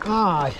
God.